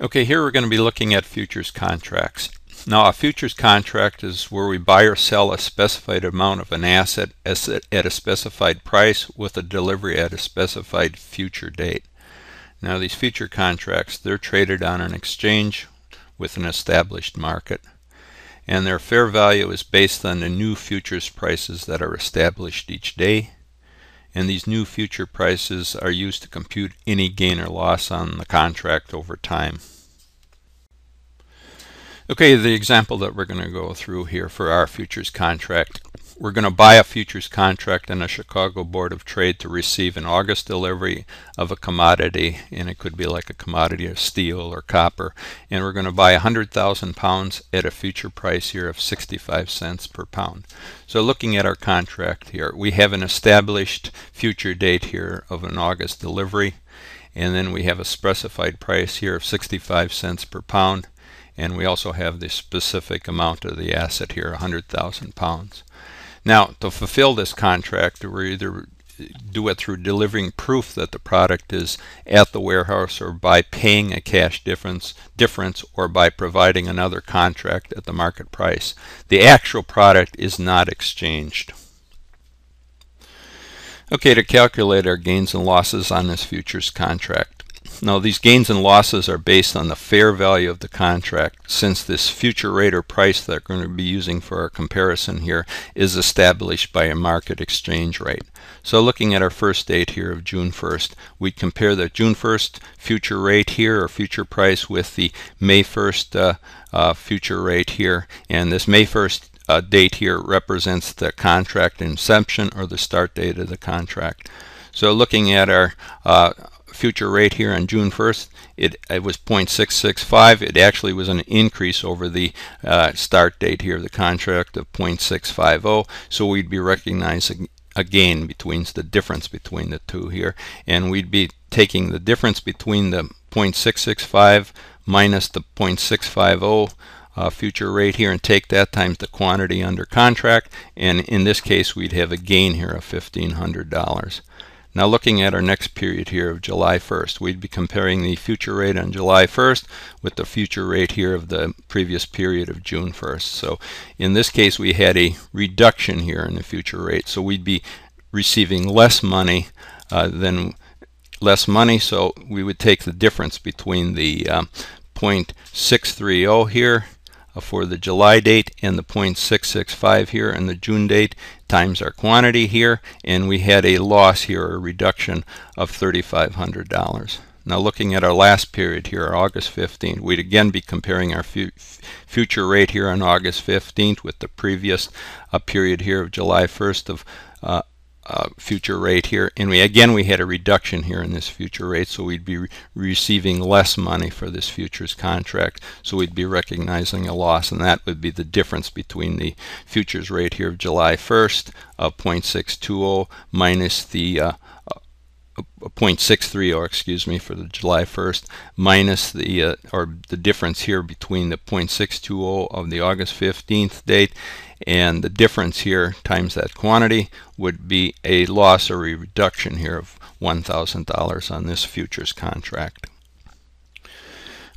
Okay, here we're going to be looking at futures contracts. Now, a futures contract is where we buy or sell a specified amount of an asset at a specified price with a delivery at a specified future date. Now, these future contracts, they're traded on an exchange with an established market. And their fair value is based on the new futures prices that are established each day. And these new future prices are used to compute any gain or loss on the contract over time. Okay, the example that we're going to go through here for our futures contract. We're going to buy a futures contract in a Chicago Board of Trade to receive an August delivery of a commodity, and it could be like a commodity of steel or copper. And we're going to buy 100,000 pounds at a future price here of 65 cents per pound. So looking at our contract here, we have an established future date here of an August delivery, and then we have a specified price here of 65 cents per pound and we also have the specific amount of the asset here 100,000 pounds now to fulfill this contract we either uh, do it through delivering proof that the product is at the warehouse or by paying a cash difference difference or by providing another contract at the market price. The actual product is not exchanged. Okay to calculate our gains and losses on this futures contract now these gains and losses are based on the fair value of the contract since this future rate or price that we're going to be using for our comparison here is established by a market exchange rate. So looking at our first date here of June 1st, we compare the June 1st future rate here or future price with the May 1st uh, uh, future rate here and this May 1st uh, date here represents the contract inception or the start date of the contract. So looking at our uh, future rate here on June 1st, it, it was 0.665. It actually was an increase over the uh, start date here of the contract of 0.650. So we'd be recognizing a gain between the difference between the two here. And we'd be taking the difference between the 0.665 minus the 0.650 uh, future rate here and take that times the quantity under contract and in this case we'd have a gain here of $1,500. Now looking at our next period here of July 1st, we'd be comparing the future rate on July 1st with the future rate here of the previous period of June 1st. So in this case we had a reduction here in the future rate. So we'd be receiving less money uh, than less money. So we would take the difference between the um, 0.630 here for the July date and the 0.665 here and the June date times our quantity here and we had a loss here a reduction of $3,500. Now looking at our last period here, August 15th, we'd again be comparing our fu future rate here on August 15th with the previous uh, period here of July 1st of uh, uh, future rate here. And we again we had a reduction here in this future rate so we'd be re receiving less money for this futures contract. So we'd be recognizing a loss and that would be the difference between the futures rate here of July 1st of 0.620 minus the uh, 0.630 or excuse me for the July 1st minus the uh, or the difference here between the 0.620 of the August 15th date and the difference here times that quantity would be a loss or a reduction here of $1,000 on this futures contract.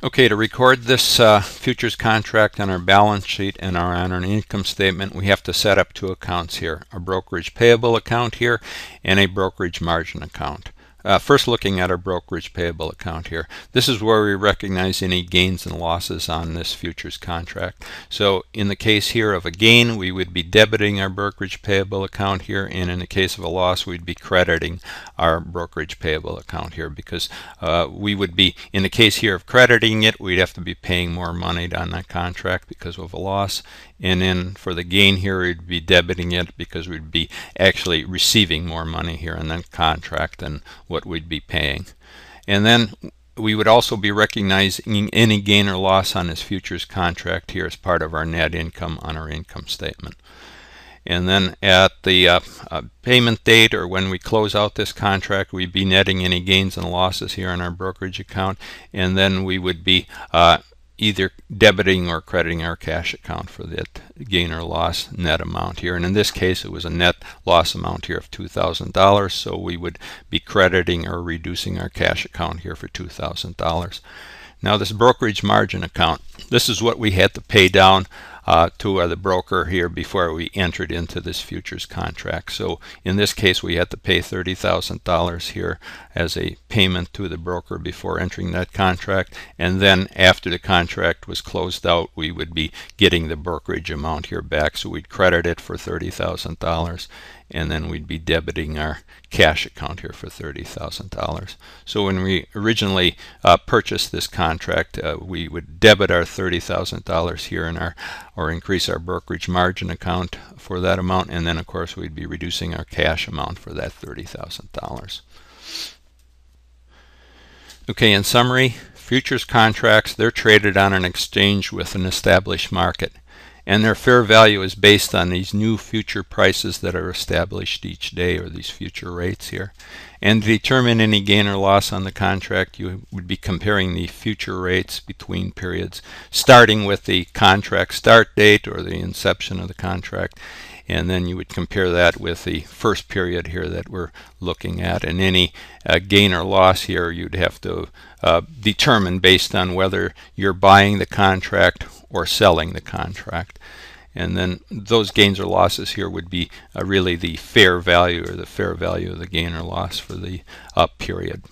Okay, to record this uh, futures contract on our balance sheet and our, on our income statement, we have to set up two accounts here, a brokerage payable account here and a brokerage margin account. Uh, first looking at our brokerage payable account here. This is where we recognize any gains and losses on this futures contract. So in the case here of a gain, we would be debiting our brokerage payable account here, and in the case of a loss, we'd be crediting our brokerage payable account here because uh, we would be, in the case here of crediting it, we'd have to be paying more money on that contract because of a loss. And then for the gain here, we'd be debiting it because we'd be actually receiving more money here in that contract than what we'd be paying. And then we would also be recognizing any gain or loss on this futures contract here as part of our net income on our income statement. And then at the uh, uh, payment date or when we close out this contract, we'd be netting any gains and losses here in our brokerage account. And then we would be uh, either debiting or crediting our cash account for that gain or loss net amount here. And in this case, it was a net loss amount here of $2,000. So we would be crediting or reducing our cash account here for $2,000. Now this brokerage margin account, this is what we had to pay down uh, to the broker here before we entered into this futures contract. So in this case, we had to pay $30,000 here as a payment to the broker before entering that contract. And then after the contract was closed out, we would be getting the brokerage amount here back. So we'd credit it for $30,000 and then we'd be debiting our cash account here for $30,000. So when we originally uh, purchased this contract, uh, we would debit our $30,000 here in our or increase our brokerage margin account for that amount and then of course we'd be reducing our cash amount for that $30,000. Okay, in summary, futures contracts, they're traded on an exchange with an established market and their fair value is based on these new future prices that are established each day or these future rates here. And to determine any gain or loss on the contract you would be comparing the future rates between periods starting with the contract start date or the inception of the contract. And then you would compare that with the first period here that we're looking at. And any uh, gain or loss here you'd have to uh, determine based on whether you're buying the contract or selling the contract. And then those gains or losses here would be uh, really the fair value or the fair value of the gain or loss for the up period.